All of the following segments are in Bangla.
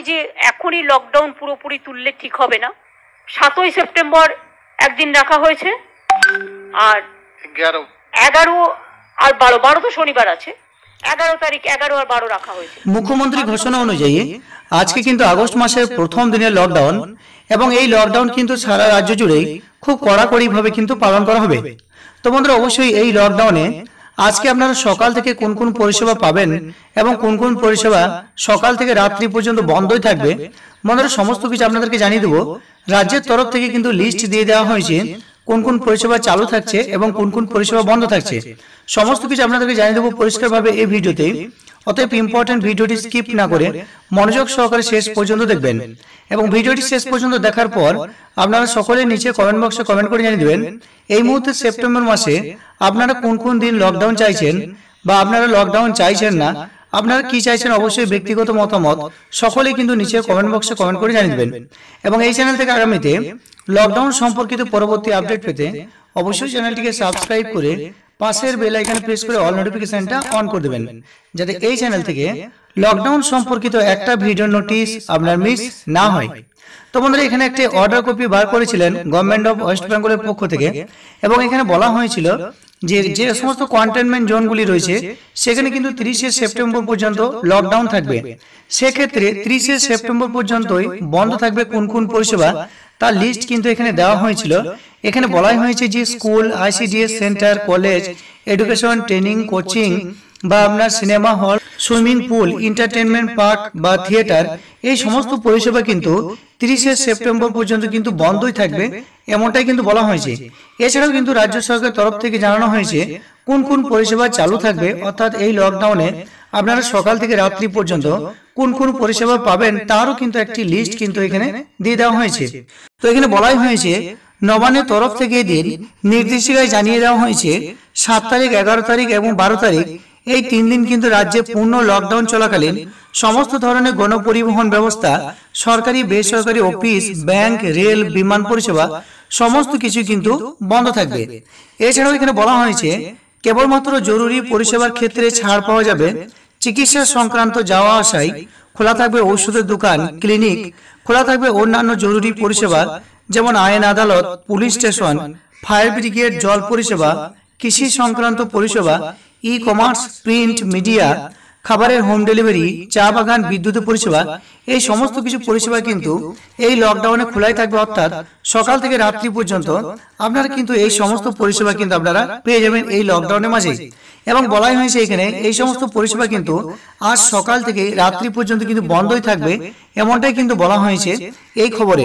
নয় যে এখনই লকডাউন পুরোপুরি তুললে ঠিক হবে না। সাতই সেপ্টেম্বর একদিন রাখা হয়েছে। আর এগারো। এগারো আর বারো বারো তো শনিবার আছে। এগারো তারিখ এগারো আর বারো রাখা হয়েছে। মুখ্যমন্ত্রী ঘোষণা অনুযায়ী আজকে কিন্তু আগস্ট মাসের প্রথম দিনের লকডাউন এবং এই লকডাউন কিন্তু সারা রাজ্য জুড়েই খুব কড়াকড়িভাবে কিন্তু পালন করা হবে। তো বন্ধুরা অবশ্যই এই লকডাউনে আজকে আপনারা সকাল থেকে কোন কোন পরিষেবা পাবেন এবং কোন কোন পরিষেবা সকাল থেকে রাত্রি পর্যন্ত বন্ধই থাকবে। মনের সমস্ত কিছু আপনাদেরকে জানিয়ে দেবো। রাজ্যের তরফ থেকে কিন্তু লিস্ট দিয়ে দেওয়া হয়েছে। কোন কোন পরিষেবা চালু থাকছে এবং কোন কোন পরিষেবা বন্ধ থাকছে। সমস্ত কিছু আপনাদেরকে জানিয়ে দেবো পরিষ্কারভাবে এই ভিডিওতে। অতএব ইম্পর্টেন্ট ভিডিওটি স্কিপ না করে মনোযোগ সহকারে শেষ পর্যন্ত দেখবেন। এবং ভিডিওটি শেষ পর্যন্ত দেখার পর আপনারা সকলে নিচে কমেন্ট বক্সে কমেন্ট করে জানিয়ে দেবেন, এই মুহূর্তে সেপ্টেম্বর মাসে আপনারা কোন কোন দিন লকডাউন চাইছেন বা আপনারা লকডাউন চাইছেন না আপনারা কি চাইছেন অবশ্যই ব্যক্তিগত মতামত। সকলেই কিন্তু নিচে কমেন্ট বক্সে কমেন্ট করে জানিয়ে দেবেন। এবং এই চ্যানেল থেকে আগামীতে লকডাউন সম্পর্কিত পরবর্তী আপডেট পেতে অবশ্যই চ্যানেলটিকে সাবস্ক্রাইব করে পাশের বেল আইকনে প্রেস করে অল নোটিফিকেশনটা অন করে দেবেন। যাতে এই চ্যানেল থেকে লকডাউন সম্পর্কিত একটা ভিডিও নোটিশ আপনার মিস না হয়। তো বন্ধুরা এখানে একটি অর্ডার কপি বার করেছিলেন গভর্নমেন্ট অফ ওয়েস্ট বেঙ্গলের পক্ষ থেকে। এবং এখানে বলা হয়েছিল যে যে সমস্ত কন্টেনমেন্ট জোনগুলি রয়েছে, সেখানে কিন্তু তিরিশে সেপ্টেম্বর পর্যন্ত লকডাউন থাকবে। সেক্ষেত্রে তিরিশে সেপ্টেম্বর পর্যন্তই বন্ধ থাকবে কোন কোন পরিষেবা? তার লিস্ট কিন্তু এখানে দেওয়া হয়েছিল। এখানে বলাই হয়েছে যে school ICDS centre, college education training coaching বা আপনার cinema hall swimming pool entertainment park বা থিয়েটার এই সমস্ত পরিষেবা কিন্তু তিরিশে সেপ্টেম্বর পর্যন্ত কিন্তু বন্ধই থাকবে, এমনটাই কিন্তু বলা হয়েছে। এছাড়াও কিন্তু রাজ্য সরকারের তরফ থেকে জানানো হয়েছে, কোন কোন পরিষেবা চালু থাকবে, অর্থাৎ এই লকডাউনে আপনারা সকাল থেকে রাত্রি পর্যন্ত কোন কোন পরিষেবা পাবেন, তারও কিন্তু একটি লিস্ট কিন্তু এখানে দিয়ে দেওয়া হয়েছে। তো এখানে বলাই হয়েছে, নবান্নের তরফ থেকে এদিন নির্দেশিকায় জানিয়ে দেওয়া হয়েছে, সাত তারিখ, এগারো তারিখ এবং বারো তারিখ, এই তিন দিন কিন্তু রাজ্যে পূর্ণ লকডাউন চলাকালীন সমস্ত ধরনের গণপরিবহন ব্যবস্থা, সরকারি, বেসরকারি অফিস, ব্যাংক, রেল, বিমান পরিষেবা, সমস্ত কিছু কিন্তু বন্ধ থাকবে। এছাড়াও এখানে বলা হয়েছে, কেবলমাত্র জরুরি পরিষেবার ক্ষেত্রে ছাড় পাওয়া যাবে। চিকিৎসা সংক্রান্ত যাওয়া আসায় খোলা থাকবে ওষুধের দোকান, ক্লিনিক, খোলা থাকবে অন্যান্য জরুরি পরিষেবা, যেমন আইন আদালত, পুলিশ স্টেশন, ফায়ার ব্রিগেড, জল পরিষেবা, কৃষি সংক্রান্ত পরিষেবা ই কমার্স প্রিন্ট, মিডিয়া খাবারের হোম ডেলিভারি চা বাগান বিদ্যুতের পরিষেবা এই সমস্ত কিছু পরিষেবা কিন্তু এই লকডাউনে খোলাই থাকবে অর্থাৎ সকাল থেকে রাত্রি পর্যন্ত আপনারা কিন্তু এই সমস্ত পরিষেবা কিন্তু আপনারা পেয়ে যাবেন এই লকডাউনের মাঝে এবং বলাই হয়েছে এখানে এই সমস্ত পরিষেবা কিন্তু আজ সকাল থেকে রাত্রি পর্যন্ত কিন্তু বন্ধই থাকবে। এমনটাই কিন্তু বলা হয়েছে এই খবরে।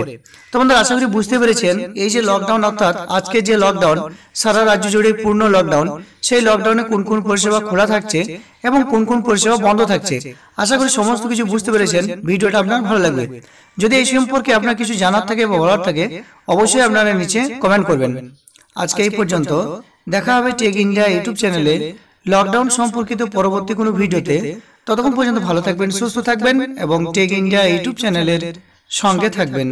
তো বন্ধুরা আশা করি বুঝতে পেরেছেন এই যে লকডাউন অর্থাৎ আজকে যে লকডাউন সারা রাজ্য জুড়ে পূর্ণ লকডাউন সেই লকডাউনে কোন কোন পরিষেবা খোলা থাকছে এবং কোন কোন পরিষেবা বন্ধ থাকছে? আশা করি সমস্ত কিছু বুঝতে পেরেছেন। ভিডিওটা আপনার ভালো লাগবে। যদি এই সম্পর্কে আপনার কিছু জানার থাকে বা বলার থাকে অবশ্যই আপনারা নিচে কমেন্ট করবেন। আজকে এই পর্যন্ত। দেখা হবে টেক ইন্ডিয়া ইউটিউব চ্যানেলে লকডাউন সম্পর্কিত পরবর্তী কোনো ভিডিওতে ততক্ষণ পর্যন্ত ভালো থাকবেন সুস্থ থাকবেন এবং টেক ইন্ডিয়া ইউটিউব চ্যানেলের সঙ্গে থাকবেন।